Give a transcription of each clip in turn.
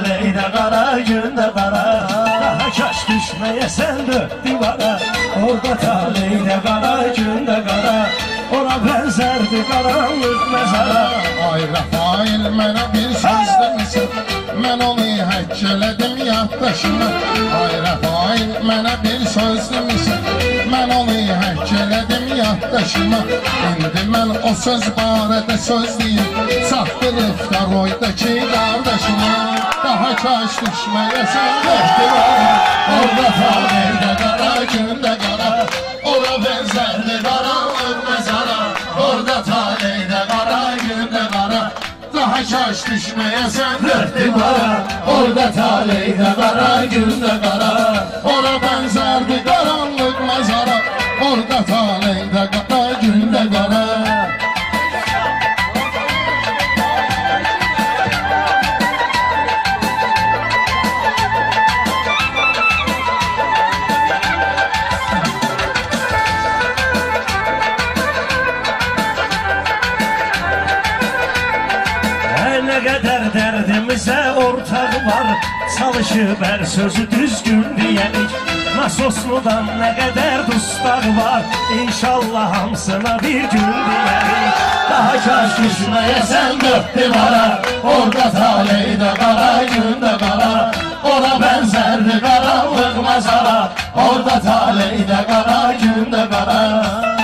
Orada taleyde kara günde kara. Daha kaş düşmeyesen dört divara. Orada taleyde kara günde kara Ona benzerdi karanlık mezara Ay Rafail mənə bir söz demisən Mən onu həkk elədim yaddaşıma Ay Rafail mənə bir söz demisən Mən onu həkk elədim yaddaşıma İndi mən o söz barədə söz deyim Çatdırıb da roydakı qardaşıma Daha kaş düşməyəsən döşdüvara Orada taleydə qara gündə qara Ora benzerdi karanlık Şaş düşmeye sen dört divara Orada taleyde kara günde kara Ora benzerdi karanlık mezara. Orada taleyde kara Çalışıp her sözü düzgün diyelik Nasosludan ne kadar dostlar var İnşallah hamsına bir gün diyelik Daha kaç düşmeye sen dört divara Orada taleyde kara günde kara. Ora benzerdi karanlık mezara Orada taleyde kara günde kara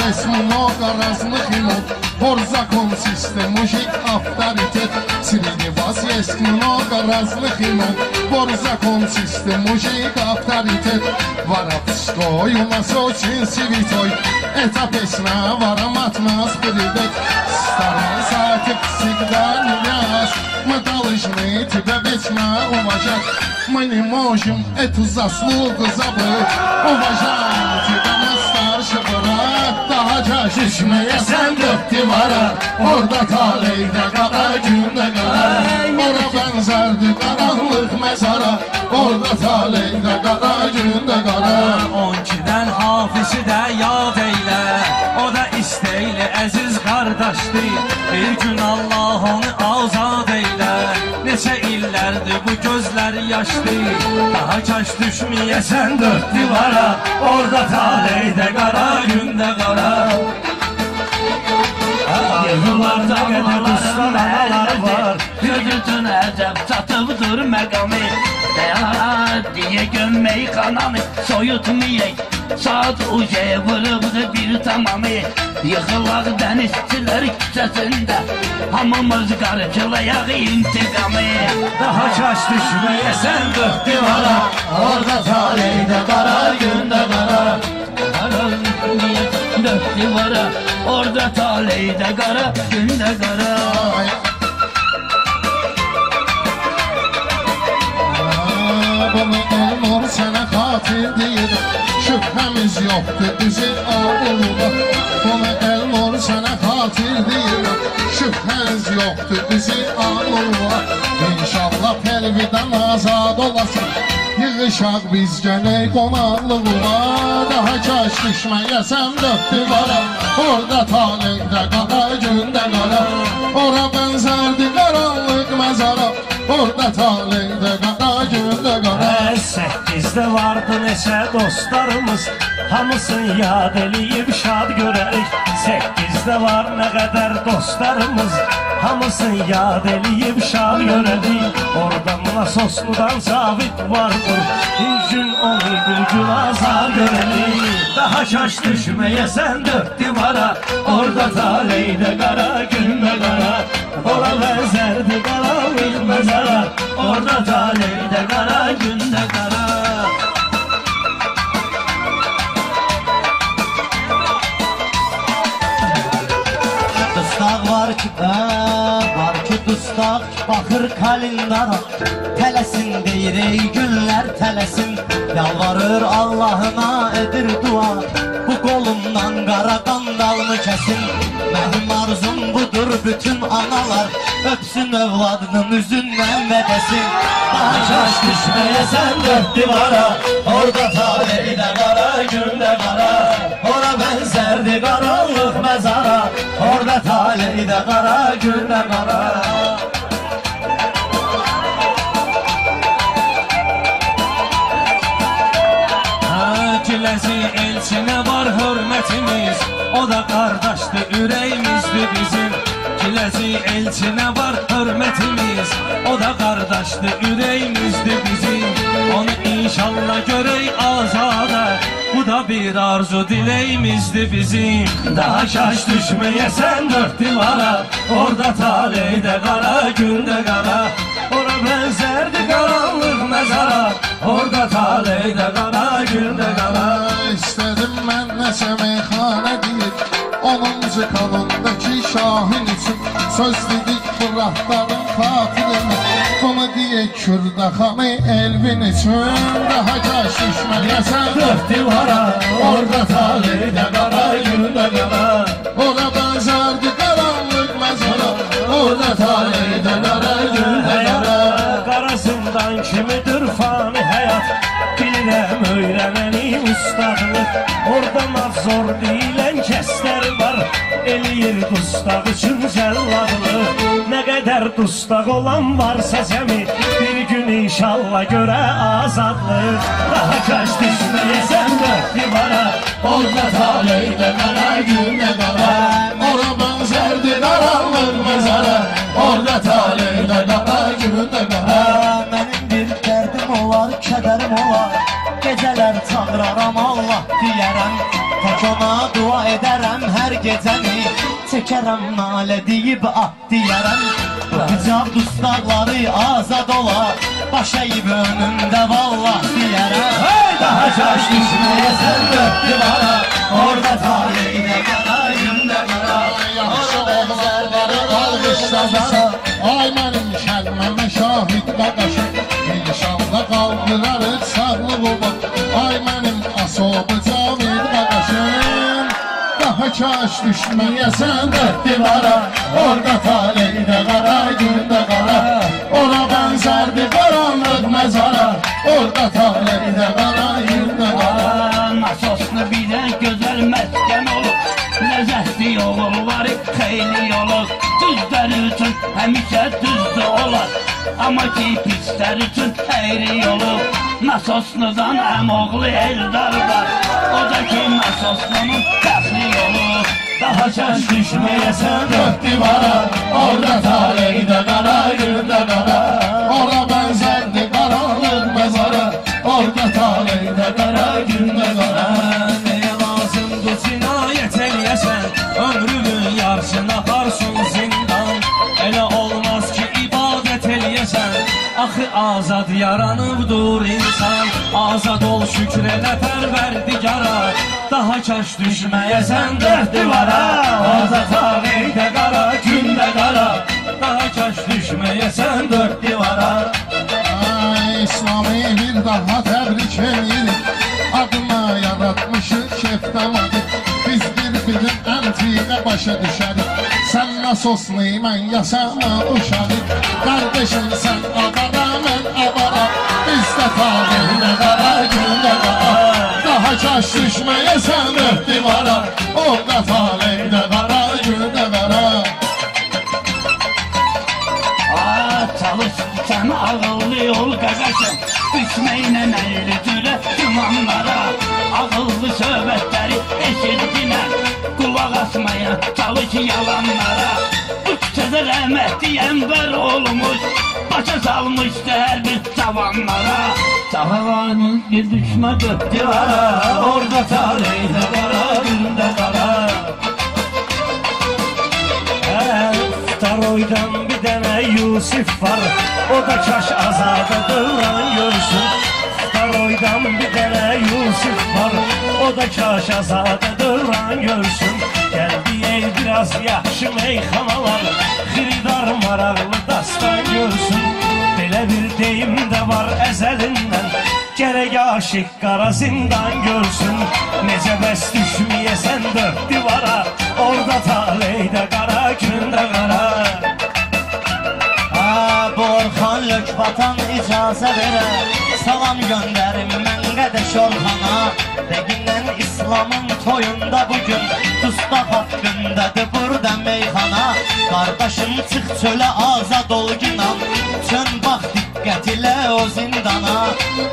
Вас много разных имен Пор закон, систем, мужик, авторитет Среди вас есть много разных имен Пор закон, систем, мужик, авторитет Воровской у нас очень святой Эта песня воромат нас приведет Старый сатик всегда не вяз Мы должны тебя вечно уважать Мы не можем эту заслугу забыть Уважаем Çeşmeye sen dök divara Orada kal eyde yaşdır Daha kaç düşməyəsən dört divara Orada taleydə qara gündə qara Yığılarda qədər dostlar analar var? Gözütün əcəb çatıbdır məqamı Dəyər diye gömmeyi kanamı Soyutmayək Saat ucaya vurubdu bir tamamı. Yıkılaq denizçiler küçəsində Hamımız qarşılayaq intiqamı Daha kaç düşməyəsən dört divara Orada taleyde kara günde kara. Divara Orada Gündə qara Ay. Aa, Bunu Elnur sana katil değil şüphemiz yoktu bizim oğluna Ona el olur sana hatir diyor Şüpheniz yoktu bizim oğluna İnşallah pelviden azad olasın. Yığışak biz gene konaklığa Daha kaç düşmeyesem dört divara Orada talihde kara günde kara. Ora benzerdi karanlık mezara. Orada talihde kara günde kara. 8-də vardı neçə dostlarımız. Hamısın yad eləyib şad görərik 8-də var nə qədər dostlarımız. Hamısını yad eləyib şad görərik Oradan nasosludan sabit vardır Bir gün onu bir gün görərik Daha kaç düşməyəsən dört divara Orada taleydə qara gündə qara Ora bənzərdi qaranlıq məzara Orada taleydə qara gündə qara Baxır kalindara Tələsin deyir ey günlər tələsin Yalvarır Allahına edir dua Bu qolumdan qara qandalımı kəsin Mənim arzum budur bütün analar Öpsün övladının üzündən və desin. Daha kaş düşməyəsən dörd divara Orada taleydə qara gündə qara Ora bənzərdi qaranlıq məzara Orada taleydə qara gündə qara elçinə var hörmətimiz O da qardaşdır, ürəyimizdir bizim. Kiləsi elçinə var hörmətimiz O da qardaşdır, ürəyimizdir bizim. Onu inşallah görək azada Bu da bir arzu diləyimizdir bizim. Daha kaş düşməyəsən dörd divara Orada taleydə qara, gündə qara Ora bənzərdi qaranlıq məzara Orada taleydə qara, gündə qara İstedim mən nəsə meyxanə deyir Onuncu kanundakı şahin üçün Söz dedik bu rəhbərin xatirinə Bunu deyək Kürdaxanı Elvin üçün Daha kaş düşməyəsən Dörd divara Orada taleydə qara, gündə qara Ora öyrənəni ustadlıq Orada mazor deyilən kəslər var. Eləyir dustaq üçün cəlladlıq Nə qədər dustaq olan varsa zəmi Bir gün inşallah görə azadlıq Daha kaç düşməyəsən dörd divara Orada taleydə qara, gündə edərəm hər gecəni Çəkərəm nalə deyib ah deyərəm hicab dustaqları azad ola. Baş əyib önündə vallah deyərəm Hey, daha kaç Düşməyəsən dörd divara Orada taleydə qara, gündə qara Yaxşı oğlanları alqışlamısan Ay mənim Düşməyəsən dörd divara Orada taleydə qara, gündə qara Ora bənzərdi qaranlıq məzara Orada taleydə qara, gündə qara Nasoslu bir de güzel mesken olur. Lezzetli olur var xeyli olur Düzler üçün həmişə düzdü olar Amma ki pislər üçün əyri olur Nasosludan əmoğlu eldar var. O da ki nasoslunun olur Daha kaç düşməyəsən dört divara Orada taleydə qara, gündə qara Ora bənzərdi qaranlıq məzara Orada taleydə qara, gündə qara Nəyə lazımdır cinayət eləyəsən Ömrümün yarısını aparsın zindan. Elə olmaz ki ibadət eləyəsən Axı azad yaranıbdır insan. Azad ol şükr elə pərverdigara Daha kaş düşməyəsən dörd divara Azad ağeydə qara, gündə qara Daha kaş düşməyəsən dörd divara. Ay, İslami bir daha təbrik edirik Adına yaratmışıq şeftamadı Biz bir-birin əntiqə başa düşərik Mən yasama uşarıq Qardeşim sən abara, mən abara Biz də talihlə qara, gündə qara Daha kaş düşməyəsən dörd divara. Orada talihlə qara, gündə qara Aa, çalış sen ağıllı ol qaqaşım Düşməklə əyri cürə dumanlara. Ağıllı söhbətləri eşitdinə Qulaq asmaya çalış yalanlara. Bu küçədə rəhmətli əmbər olmuş. Başa salmışdı hər bir cavanlara. Cavanlarımız bir düşmə dörd divara Orada taleydə qara, gündə qara Taroydan bir dənə Yusif var. O da kaş azada dövran görsün Taroydan bir dənə Yusif var. O da kaş azada dövran görsün biraz yaxşı meyxanalar Xiridar maraqlı dastan görsün. Deyim de var ezelinden. Gerek aşık kara zindan görsün. Nece bəs düşmeyesen dört divara. Orada taleyde kara günde kara. Ha, bu Orxan Lökbatan icazə verə Salam göndərim mən Qədəş Orxana Dəqindən İslamın toyunda bugün. Dustaq haqqındadır burada meyxana Qardaşım çıx çölə azad ol günan Çön bax diqqət ilə o zindana.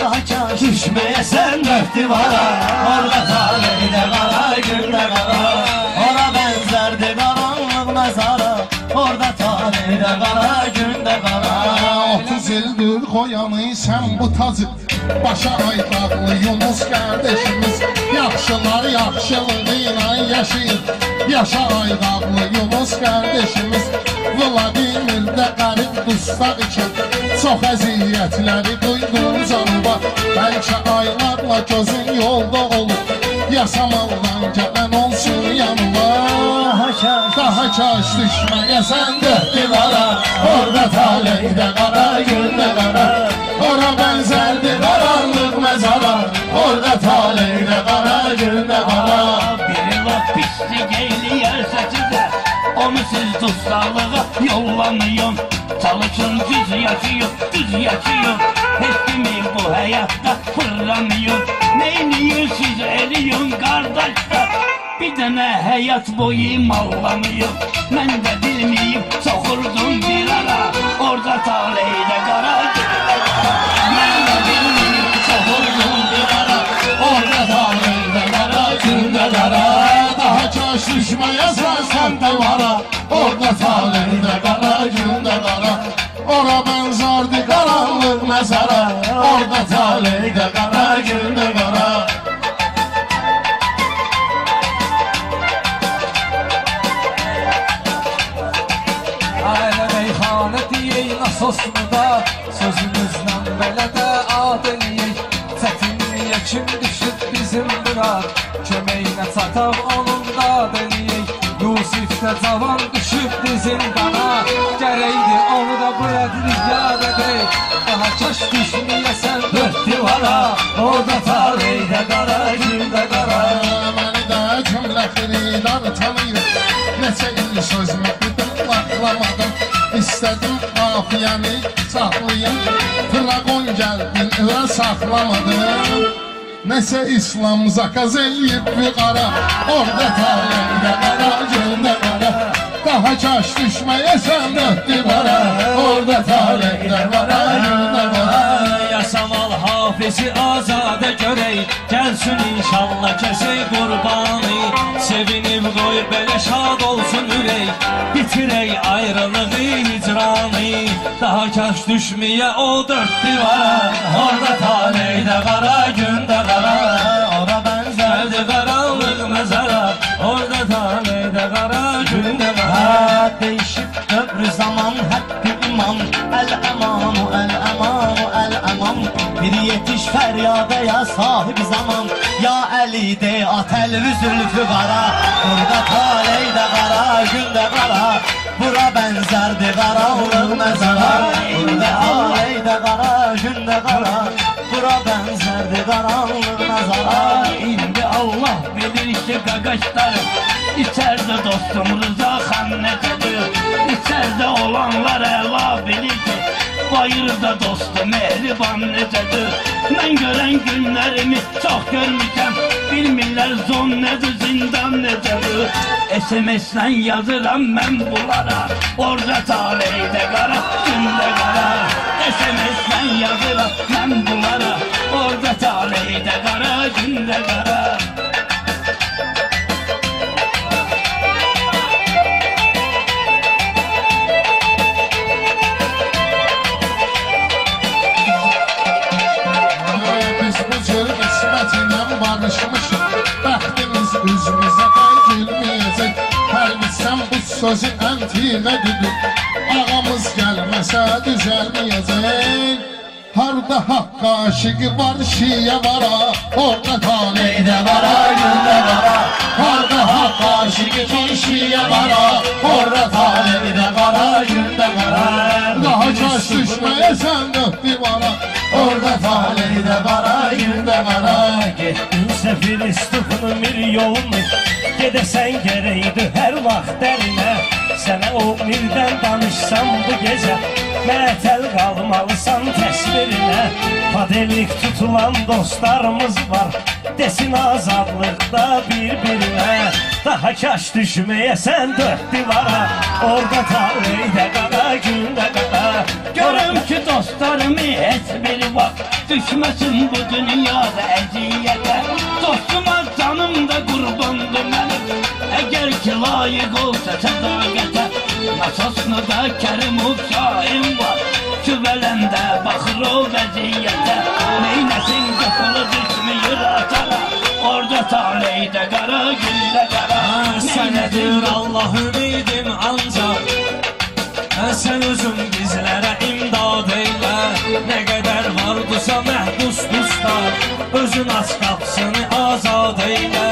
Daha kaş düşməyəsən dört divara Orada taleydə qara gündə qara Ora bənzərdi qaranlıq məzara Orada taleydə qara gündə qara 30 ildir koyanı sen bu tacı Başa aydaqlı Yunus kardeşimiz Yaxşılar yaxşılığıyla yaşayır Yaşa aydaqlı Yunus kardeşimiz. Vladimir'de qarib dustaq için. Çox əziyyətləri duydum canıma Bəlkə aylarla gözün yolda olur Yasamaldan gələn olsun yanıma. Daha kaş düşməyəsən dört divara. Orada taleydə qara gündə qara gündə qara Biri laf pislik eyləyərsə sizə Onu siz dostlarlığa yollanıyın Çalışın düz yaşayın, düz yaşayın Heç kimi bu həyatda fırlanıyın Neyliyin siz eliyin qardaşlar Bir dənə həyat boyu mallanıyım Mən də bilməyib soxurdum bir ara. Orada taleydə qara sən divara Orada taleydə qara gündə qara Ora bənzərdi qaranlıq məzara Orada taleydə qara gündə qara Ailə meyxanə deyək nasosmu da Sözümüzlə belə də ad eləyək Çətinliyə kim düşüb bizim bura Köməyinə çataq onun cavan düşüb zindana. Gərəkdi onu da bura dirik yad edək Daha kaş düşməyəsən dört divara. Orada taleydə qara gündə qara Məni də cümlə xirilar tanıyır Neçə il sözümü dedim vaxtlamadım İstədim qafiyəni saxlayım Traqon gəldin elə saxlamadım Nəsə İslam zakaz eləyib bir qara Orada taleydə qara, gündə qara Daha kaş düşməyəsən dört divara Orada taleydə qara, gündə qara Yasamal hafizi azade görək Gəlsin inşallah kəsək qurbanı Sevinib qoy belə şad olsun ürək Bitirək ayrılığı hicranı. Daha kaş düşməyə o dört divara qara gündə qara ya sahip zaman. Ya Ali de atel zülfü kara Burada taleyde kara günde kara Bura benzerdi karanlık mezara. Burada taleyde kara günde kara Bura benzerdi karanlık mezara. İndi Allah bilir ki qaqaşlarım İçərdə dostum Rıza xan necədir İçərdə olanlar əla Bayırda dostum mehriban necədir Mən görən günlərimi çox görmüşəm Bilmirlər zon nədir, zindan necədir SMS-dən yazıram mən bunlara. Orada taleydə qara, gündə qara SMS-dən yazıram mən bunlara. Orada taleydə qara, gündə qara sözü əntimə düdür Ağamız gəlməsə düzəlməyəcək Harda haqqa aşıqı var, şiyə var ha Orada taleydə var ha, gündə var ha Orada hak aşık kişiye kara Orada talihde kara günde kara Daha kaç düşmeye sen dört divara Orada talihde kara günde kara Getdinsə Filistifin milyonu Gedəsən gərəkdi hər vaxt dərinə Sənə o mirdən danışsam bu gecə Mətəl qalmalısan təsvirinə Padellik tutulan dostlarımız var Desin azadlıqda bir-birinə Daha kaş düşməyəsən dörd divara Orada taleydə qara, gündə qara Görüm ki dostlarımı heç bir vaxt Düşməsin bu dünyada əziyyətə Dostuma canım da qurbandır mənim Əgər ki layiq olsa sədaqətə Nasosunu da Kərimov şahin var. Küvələndə baxır o vəziyyətə Neynəsin qıfılı düşmüyor atara Orada taleydə qara, gündə qara Sənədir Allah ümidim ancaq Sən özün bizlərə imdad eylə Nə qədər vardısa məhbusdurlar Özün aç qapısını azad eylə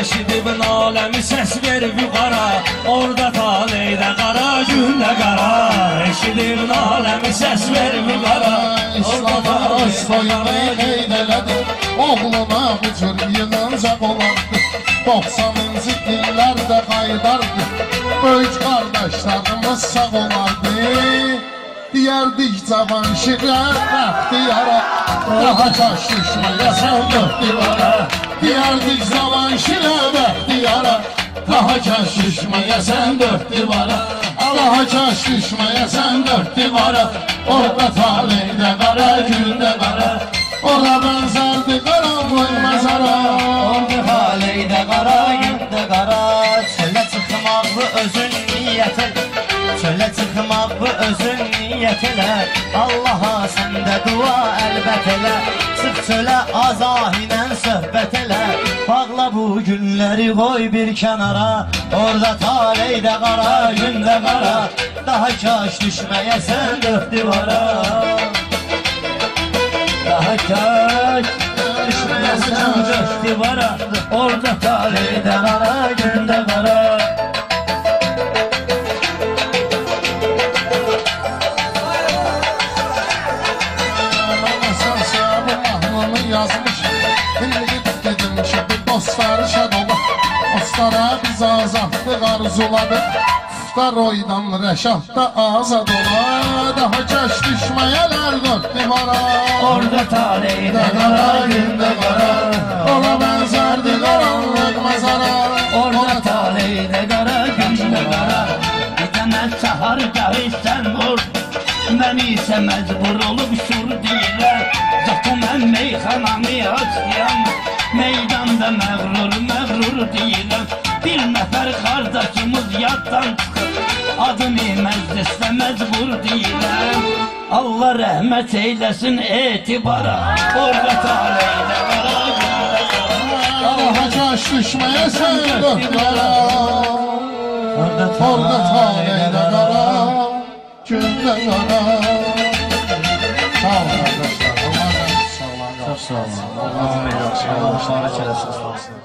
Eşidib naləmi səs verib yuxara Orada taleydə qara, gündə qara Eşidib naləmi səs verib yuxara İslam'a soyanı eydələdi Oğluna bu cür yığıncaq olardı 90-cı illərdə qardaşlarımız sağ olardı Deyərdik cavan şirlər rəxti yara. Daha sən dört divara Deyərdik cavan şirlər rəxti yara. Daha kaş düşməyə sən dört divara Daha kaş düşməyə sən dört divara Orada taleydə qara, gündə qara Ora bənzərdi qaranlıq məzara niyyət elə Allaha səndə dua əlbət elə Çıx çölə azahilə söhbət elə Bağla bu günləri qoy bir kənara Orada taleydə qara, gündə qara Daha kaş düşməyəsən dörd divara. Daha kaş düşməyəsən dörd divara. Orada taleydə qara, gündə qara azadlıq arzuladık Iftar oydan rəşad da azad ola Daha kaç düşməyələr dört divara Orada taleydə Qara gündə qara Ola bənzərdi qaranlıq məzara Orada taleydə qara, gündə qara Bir dənə səhar gəlirsən vur. Mən isə məcbur olub şur deyirəm Zato mən meyxanamı açıyam Meydanda deyirəm Bir nəfər yaddan çıxır Adını məclisdə məcbur deyirəm Allah rəhmət eyləsin etibara Orada qara Daha kaç düşməyəsən dört divara Orada taleydə qara Gündə qara Sağ olun. Arkadaşlar. Sağ olun. Sağ olun. Sağ olun. Sağ olun.